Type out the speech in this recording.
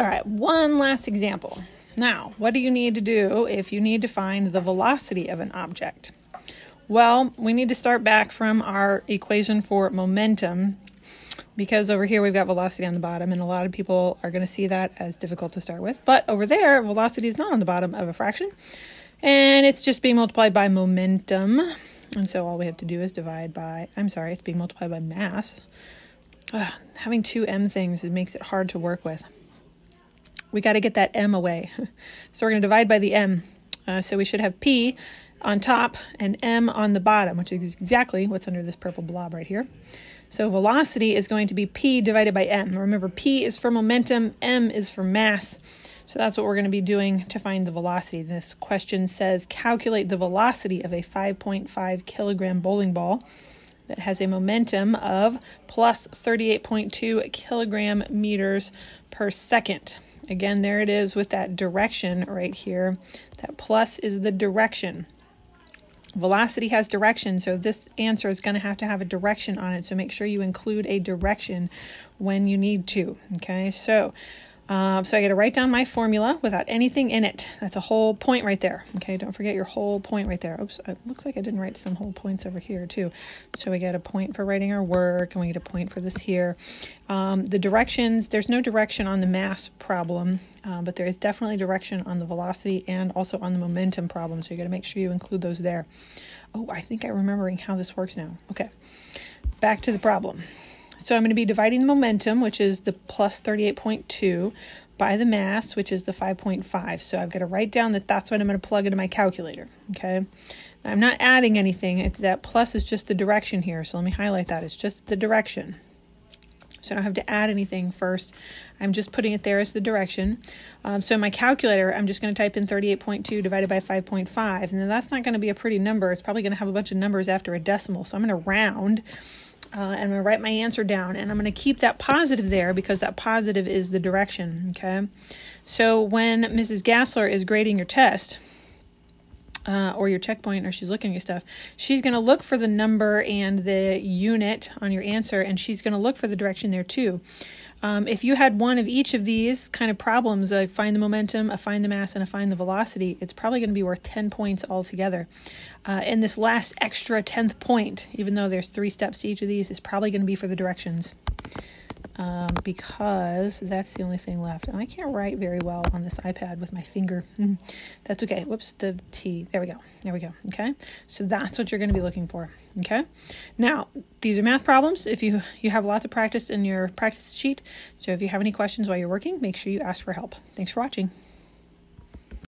All right, one last example. Now, what do you need to do if you need to find the velocity of an object? Well, we need to start back from our equation for momentum because over here we've got velocity on the bottom, and a lot of people are going to see that as difficult to start with. But over there, velocity is not on the bottom of a fraction, and it's just being multiplied by momentum. And so all we have to do is divide by, I'm sorry, it's being multiplied by mass. Ugh, having two m things, it makes it hard to work with. We got to get that m away. so we're going to divide by the m. Uh, so we should have p on top and m on the bottom, which is exactly what's under this purple blob right here. So velocity is going to be p divided by m. Remember, p is for momentum, m is for mass. So that's what we're going to be doing to find the velocity. This question says calculate the velocity of a 5.5 kilogram bowling ball that has a momentum of plus 38.2 kilogram meters per second. Again, there it is with that direction right here. That plus is the direction. Velocity has direction, so this answer is going to have to have a direction on it. So make sure you include a direction when you need to. Okay, so um, so I got to write down my formula without anything in it. That's a whole point right there. Okay, don't forget your whole point right there. Oops, it looks like I didn't write some whole points over here too. So we get a point for writing our work, and we get a point for this here. Um, the directions, there's no direction on the mass problem, uh, but there is definitely direction on the velocity and also on the momentum problem. So you got to make sure you include those there. Oh, I think I'm remembering how this works now. Okay, back to the problem. So I'm going to be dividing the momentum, which is the plus 38.2, by the mass, which is the 5.5. So I've got to write down that that's what I'm going to plug into my calculator. Okay. I'm not adding anything. It's that plus is just the direction here. So let me highlight that. It's just the direction. So I don't have to add anything first. I'm just putting it there as the direction. Um, so in my calculator, I'm just going to type in 38.2 divided by 5.5. And then that's not going to be a pretty number. It's probably going to have a bunch of numbers after a decimal. So I'm going to round uh, and I'm going to write my answer down and I'm going to keep that positive there because that positive is the direction. Okay. So when Mrs. Gastler is grading your test, uh, or your checkpoint, or she's looking at your stuff, she's going to look for the number and the unit on your answer, and she's going to look for the direction there too. Um, if you had one of each of these kind of problems, like find the momentum, a find the mass, and a find the velocity, it's probably going to be worth 10 points altogether. Uh, and this last extra 10th point, even though there's three steps to each of these, is probably going to be for the directions um, because that's the only thing left. And I can't write very well on this iPad with my finger. Mm, that's okay. Whoops, the T. There we go. There we go. Okay. So that's what you're going to be looking for. Okay. Now, these are math problems. If you, you have lots of practice in your practice sheet, so if you have any questions while you're working, make sure you ask for help. Thanks for watching.